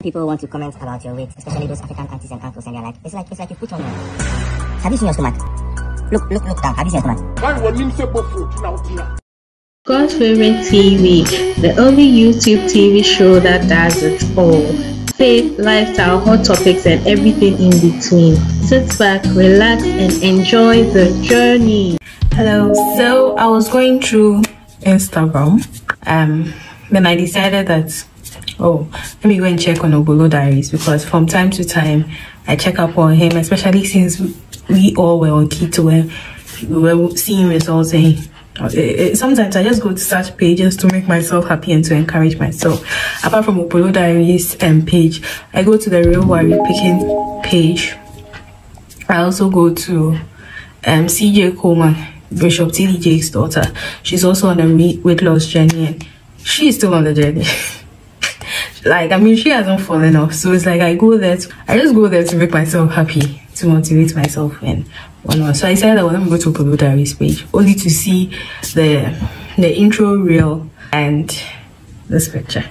People want to comment about your weight, especially those African aunties and uncles, and they're like, it's like, it's like you put on your. Have you seen your stomach? Look, look, look down. Have you seen your stomach? God's favorite TV, the only YouTube TV show that does it all. Faith, lifestyle, hot topics, and everything in between. Sit back, relax, and enjoy the journey. Hello. So I was going through Instagram. Um, then I decided that oh, let me go and check on Obolo Diaries because from time to time I check up on him, especially since we all were on keto and we were seeing results and it, it, sometimes I just go to such pages to make myself happy and to encourage myself. Apart from Obolo Diaries and page, I go to the Real Warrior Picking page. I also go to um, CJ Coleman, Bishop T.D. Jakes' daughter. She's also on a weight loss journey and she's still on the journey. like i mean she hasn't fallen off so it's like i go there to, i just go there to make myself happy to motivate myself and whatnot. So i said, well, let me go to Obolo Diaries page only to see the the intro reel and this picture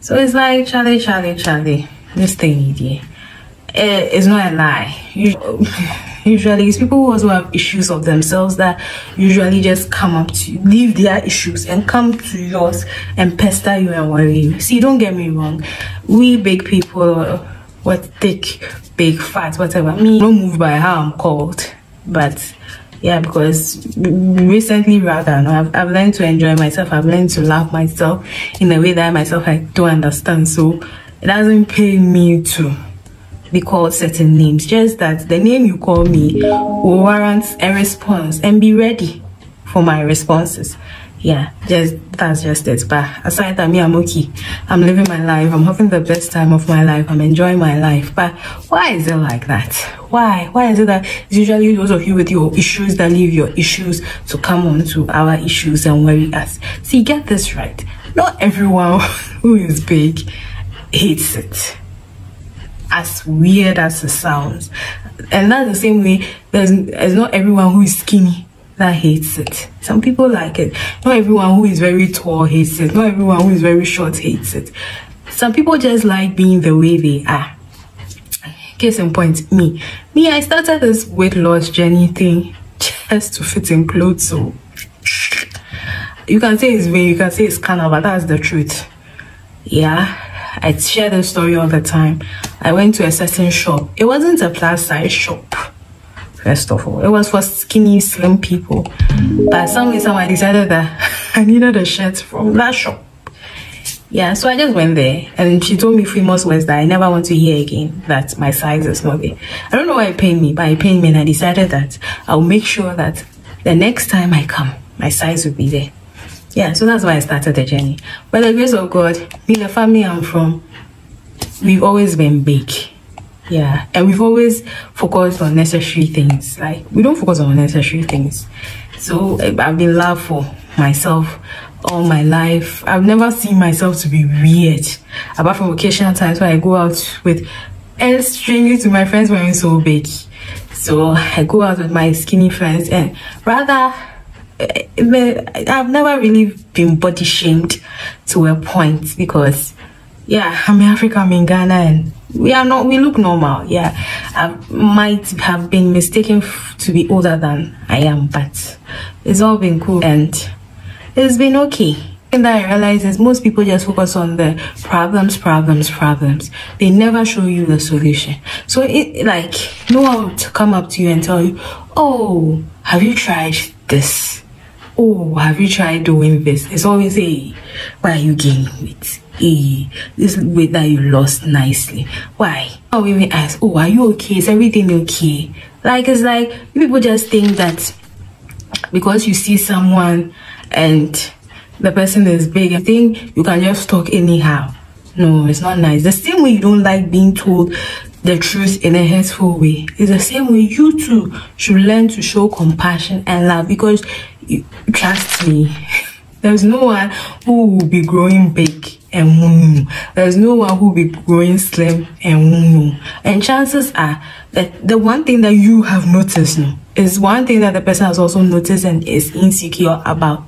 so it's like charlie charlie charlie this thing here. Eh, it is not a lie. You, usually it's people who also have issues of themselves that usually just come up to you leave their issues and come to yours and pester you and worry you. See don't get me wrong. We big people what thick big fat whatever. Me don't move by how i'm called. But yeah because recently rather I've, I've learned to enjoy myself. I've learned to love myself in a way that myself i don't understand. So it doesn't pay me to be called certain names. Just that the name you call me will warrant a response and be ready for my responses. Yeah, just that's just it. But aside that, me, I'm okay. I'm living my life. I'm having the best time of my life. I'm enjoying my life. But why is it like that? Why? Why is it that it's usually those of you with your issues that leave your issues to come on to our issues and worry us? See, get this right. Not everyone who is big hates it as weird as it sounds. And that's the same way there's, there's not everyone who is skinny that hates it. Some people like it. Not everyone who is very tall hates it. Not everyone who is very short hates it. Some people just like being the way they are. Case in point, me. Me, I started this weight loss journey thing just to fit in clothes. So you can say it's vain, you can say it's kind of, but that's the truth. Yeah. I share the story all the time. I went to a certain shop. It wasn't a plus size shop, first of all. It was for skinny, slim people. But some way, someone decided that I needed a shirt from that shop. Yeah, so I just went there and she told me famous words that I never want to hear again, that my size is not there. I don't know why it pained me, but it pained me and I decided that I'll make sure that the next time I come, my size will be there yeah so that's why i started the journey by the grace of god me the family i'm from we've always been big. Yeah. And we've always focused on necessary things. Like we don't focus on unnecessary things. So eh, i've been loved for myself all my life. I've never seen myself to be weird. Apart from occasional times where i go out with and strangely to my friends when I'm so big. So i go out with my skinny friends and rather eh, eh, I've never really been body shamed to a point because yeah, I'm in Africa, I'm in Ghana and we are not, we look normal. Yeah, I might have been mistaken to be older than I am, but it's all been cool and it's been okay. And I realize is most people just focus on the problems, problems, problems. They never show you the solution. So it like no one would come up to you and tell you, oh, have you tried this? Oh, have you tried doing this? It's always a, why are you gaining weight? This weight that you lost nicely. Why? Will even ask, oh, are you okay? Is everything okay? Like, it's like, people just think that because you see someone and the person is big, I think you can just talk anyhow. No, it's not nice. The same way you don't like being told the truth in a hurtful way. It's the same way you too should learn to show compassion and love because trust me, there's no one who will be growing big and There's no one who will be growing slim and And chances are that the one thing that you have noticed no, is one thing that the person has also noticed and is insecure about.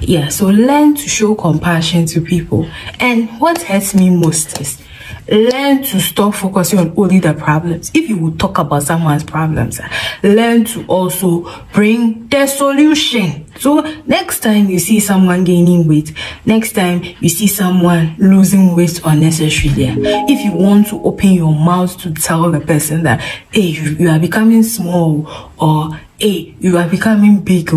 Yeah, so learn to show compassion to people. And what hurts me most is learn to stop focusing on only the problems. If you would talk about someone's problems, learn to also bring the solution. So next time you see someone gaining weight, next time you see someone losing weight unnecessarily, if you want to open your mouth to tell the person that, hey, you are becoming small or hey, you are becoming big,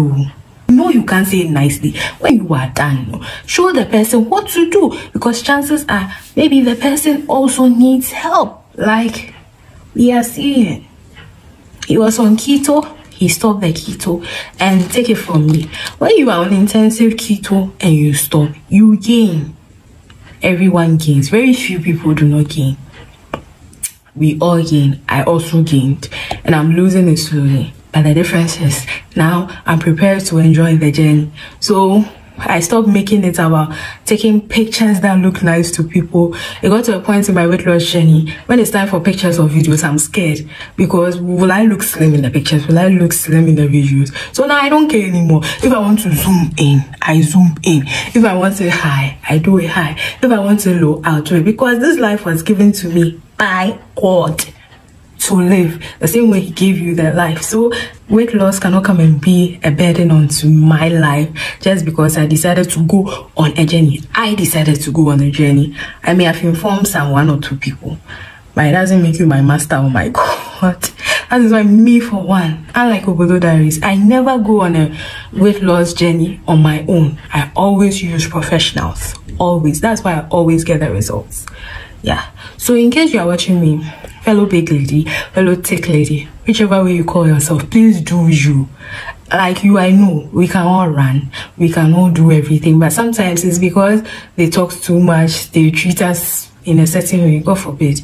no, you can't say it nicely. When you are done, show the person what to do because chances are maybe the person also needs help. Like we are seeing. He was on keto, he stopped the keto and take it from me. When you are on intensive keto and you stop, you gain. Everyone gains. Very few people do not gain. We all gain. I also gained. And I'm losing it slowly. But the difference is now I'm prepared to enjoy the journey. So I stopped making it about taking pictures that look nice to people. It got to a point in my weight loss journey when it's time for pictures or videos, I'm scared because will I look slim in the pictures? Will I look slim in the videos? So now I don't care anymore. If I want to zoom in, I zoom in. If I want to high, I do it high. If I want to low, I'll do it because this life was given to me by God to live the same way he gave you that life. So weight loss cannot come and be a burden onto my life just because i decided to go on a journey. I decided to go on a journey. I may have informed some one or two people but it doesn't make you my master. Oh my god. That is why me for one unlike Obolo Diaries. I never go on a weight loss journey on my own. I always use professionals. Always. That's why i always get the results yeah. So in case you are watching me fellow big lady fellow thick lady whichever way you call yourself please do you. Like you i know we can all run we can all do everything but sometimes it's because they talk too much they treat us in a certain way god forbid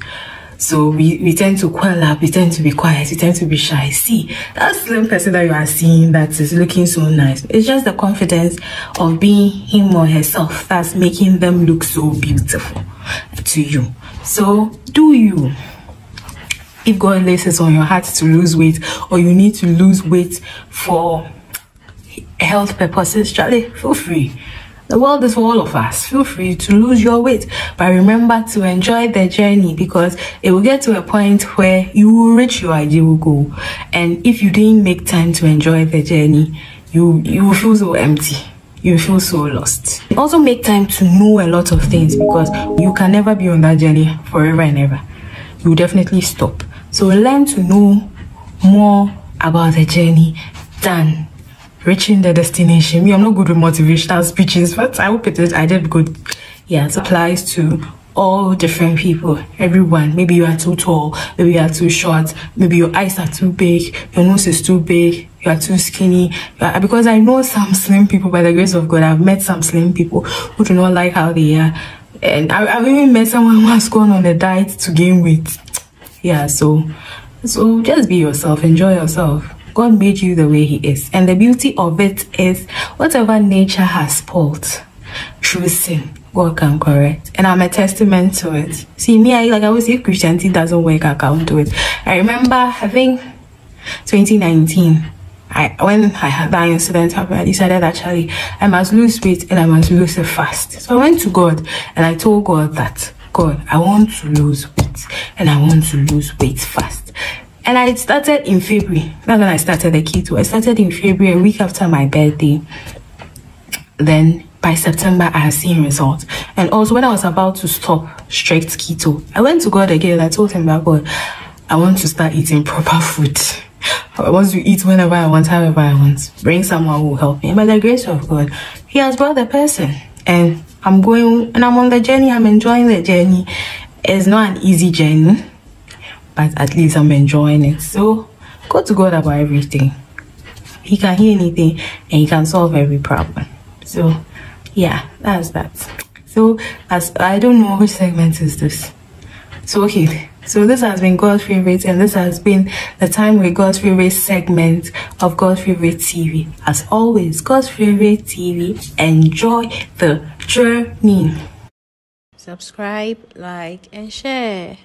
so we, we tend to quell up, we tend to be quiet, we tend to be shy. See, that slim person that you are seeing that is looking so nice. It's just the confidence of being him or herself that's making them look so beautiful to you. So do you. If God laces on your heart to lose weight or you need to lose weight for health purposes, Charlie, feel free the world is for all of us. Feel free to lose your weight, but remember to enjoy the journey because it will get to a point where you will reach your ideal goal. And if you didn't make time to enjoy the journey, you you will feel so empty. You feel so lost. Also make time to know a lot of things because you can never be on that journey forever and ever. You definitely stop. So learn to know more about the journey than reaching the destination. Me, I'm not good with motivational speeches, but I hope it is. I did good. Yeah, it applies to all different people, everyone. Maybe you are too tall, maybe you are too short, maybe your eyes are too big, your nose is too big, you are too skinny. Are, because I know some slim people, by the grace of God, I've met some slim people who do not like how they are. And I, have even met someone who has gone on a diet to gain weight. Yeah, so, so just be yourself, enjoy yourself. God made you the way He is. And the beauty of it is whatever nature has spoiled through sin, God can correct. And I'm a testament to it. See, me, I, like I always say, Christianity doesn't work, I can't do it. I remember, I think 2019, I when I had that incident happen, I decided actually I must lose weight and I must lose it fast. So I went to God and I told God that God, I want to lose weight and I want to lose weight fast. And I started in February. That's when I started the keto. I started in February, a week after my birthday. Then by September, I had seen results. And also when I was about to stop strict keto, I went to God again. I told him that God, I want to start eating proper food. I want to eat whenever I want, however I want. Bring someone who will help me. By the grace of God, He has brought the person. And I'm going, and I'm on the journey. I'm enjoying the journey. It's not an easy journey but at least I'm enjoying it. So go to God about everything. He can hear anything and he can solve every problem. So yeah, that's that. So as I don't know which segment is this. So okay, so this has been God's favorite, and this has been the time with God's favorite segment of God's favorite TV. As always, God's favorite TV. Enjoy the journey. Subscribe, like, and share.